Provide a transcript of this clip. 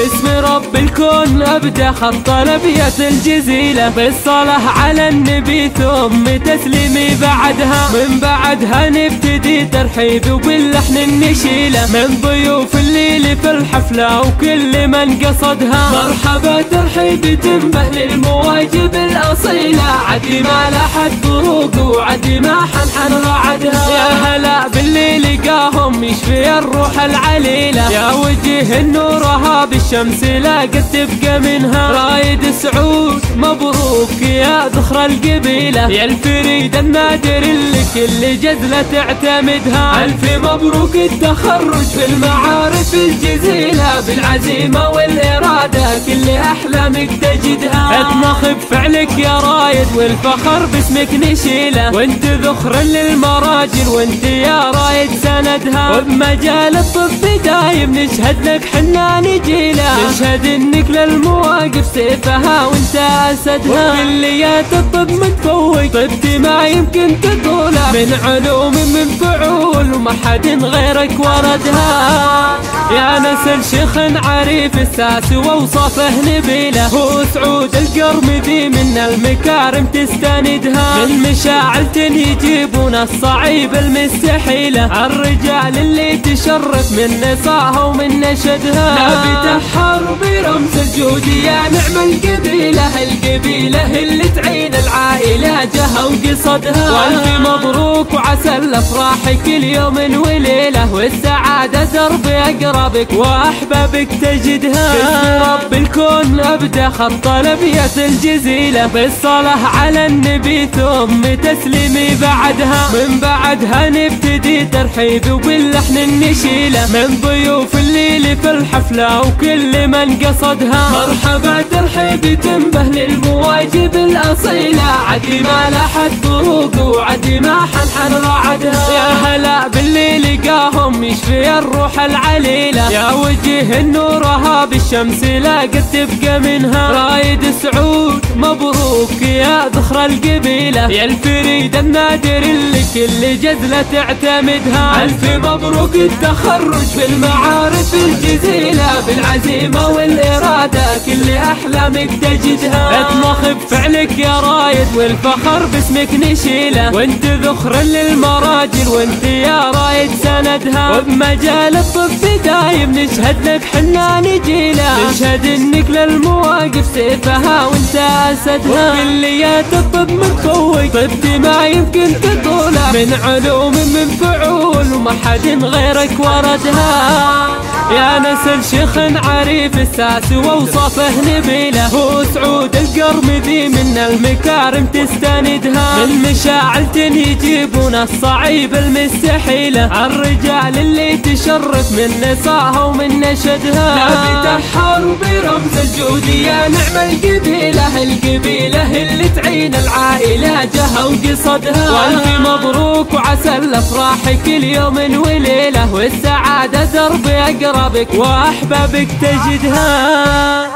باسم رب الكون أبدأ خط الابيات الجزيلة بالصلاة على النبي ثم تسليمي بعدها. من بعدها نبتدي ترحيب وباللحن النشيلة. من ضيوف الليل في الحفلة وكل من قصدها. مرحبا ترحيب تنبه للمواجب الأصيلة. عدي ما لحد بروق وعدي ما حنحن رعدها. الروح العليلة. يا وجه النورها بالشمس لا قد تبقى منها. رايد سعود مبروك يا ذخر القبيلة. يا الفريد النادر اللي كل جزلة تعتمدها. ألف مبروك التخرج في المعارف الجزيلة. بالعزيمة والإرادة أحلامك تجدها. أطمخ بفعلك يا رايد والفخر باسمك نشيله. وانت ذخر للمراجل وانت يا رايد سندها. وبمجال الطب دايم نشهد لك حنا نجيله. نشهد إنك للمواقف سيفها وانت أسدها. وكليات الطب متفوق طبت ما يمكن تطوله من علوم من فعول وما حد غيرك وردها. يا نسل شيخ عريف الساس ووصفه هو سعود القرمذي من المكارم تستندها. من مشاعل يجيبون الصعيب المستحيلة الرجال اللي تشرف من نصاها ومن نشدها. لا بتحر برمز الجود يا نعم القبيلة القبيلة اللي تعين العائلة جهة وقصدها. والف مبروك وعسى الافراح كل يوم وليلة والسعادة درب أقربك وأحبابك تجدها. باسم رب الكون ابدا خط الابيات الجزيلة بالصلاة على النبي ثم تسليمي بعدها. من بعدها نبتدي ترحيب وباللحن النشيلة. من ضيوف الليل في الحفلة وكل من قصدها. مرحبا ترحيب تنبه للمواجب الأصيلة. عدي ما لحد بروق وعدي ما حنحن رعدها. يا هلا باللي لقاهم يشفي الروح العليلة. يا وجه النورها بالشمس لا قد تبقى منها رايد سعود مبروك يا ذخر القبيلة. يا الفريد النادر اللي كل جزلة تعتمدها. ألف مبروك التخرج في المعارف الجزيلة. بالعزيمة والإرادة كل أحلامك تجدها. اطمخ بفعلك يا رايد والفخر باسمك نشيلة. وانت ذخر للمراجل وانت يا سندها وبمجال الطب دايم نشهد لك حنا نجيلة. نشهد إنك للمواقف سيفها وإنت أسدها. وكليات الطب متفوق طبت ما يمكن تطوله من علوم من فعول. وما حد غيرك وردها يا نسل شيخ عريف الساس ووصفه نبيله. هو سعود القرمذي من المكارم تستندها. من مشاعل يجيبون الصعيب المستحيلة. الرجال اللي تشرف من نصاها ومن نشدها. لا بتحر برمز الجود يا نعم القبيلة. القبيلة اللي تعين العائلة جهة وقصدها. والف مبروك وعسى الأفراح كل يوم. وليلة والسعادة درب اقربك وأحبابك تجدها.